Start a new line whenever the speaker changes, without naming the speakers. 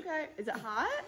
Okay, is it hot?